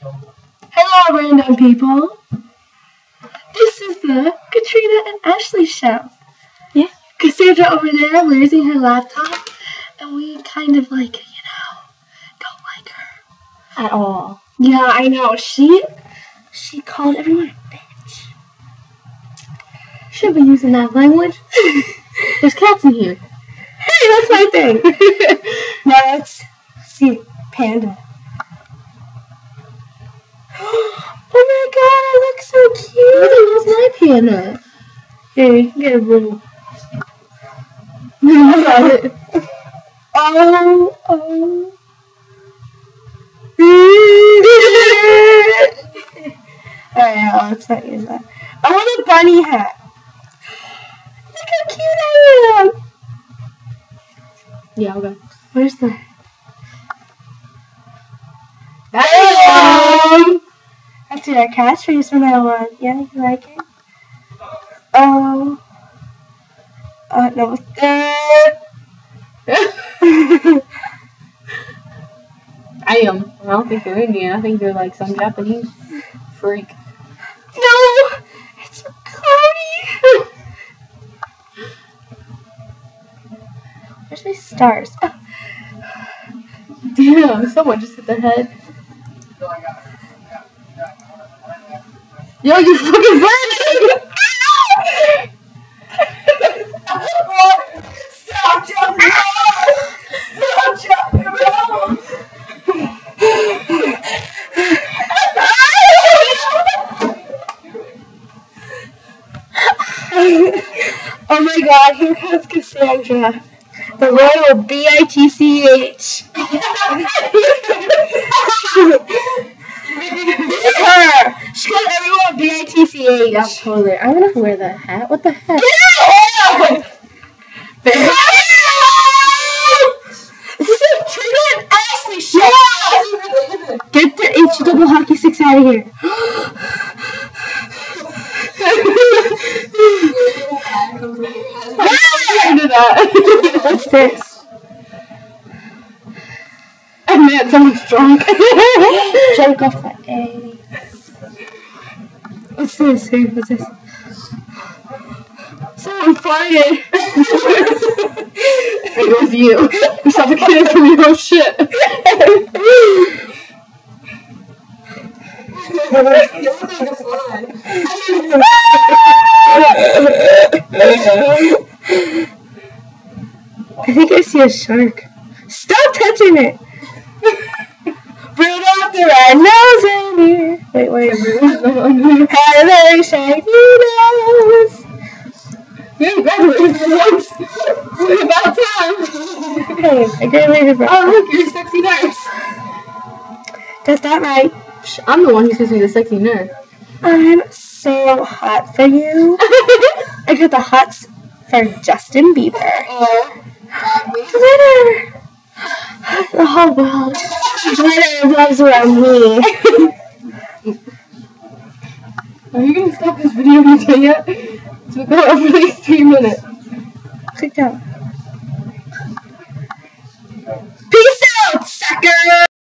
Hello, random people. This is the Katrina and Ashley show. Yeah. Casandra over there losing her laptop, and we kind of like, you know, don't like her. At all. Yeah, I know. She she called everyone a bitch. Should be using that language. There's cats in here. Hey, that's my thing. now let's see Panda. Oh my god, I look so cute. Where's my piano? Here, you can get a roll. oh, oh. Alright, let's not use that. I want a bunny hat. Look how cute I am. Yeah, I'll go. Where's the? Bam! That's your catchphrase from now on. Yeah, you like it? Oh. Uh, no. I am. I don't think you're Indian. I think you're like some Japanese freak. no! It's Cody! Where's my stars? Damn, someone just hit their head. Yo, you fucking bird! Stop jumping! Stop jumping oh my god, here comes Casandra. The royal B-I-T-C-H. this is her. She called everyone Yeah, totally. I want to wear that hat. What the heck? This is a Trina and Ashley. Get the H double hockey sticks out of here. What's this? I meant someone's drunk. Jump off the A. This? Hey, what's this? Someone farted. it was you. You suffocated from your own shit. I think I see a shark. Stop touching it! Rudolph the red-nosed reindeer. Wait, wait. Had a very shiny nose. You graduated once. It's about time. Hey, I graduated from. Oh, look, you're a sexy nurse. Got that right. I'm the one who's supposed to be the sexy nurse. I'm so hot for you. I got the hots for Justin Bieber. Oh, Glitter! The whole world. Glitter revolves around me. Are you gonna stop this video yet? It's been going for like three minutes. Click down. Peace out, sucker!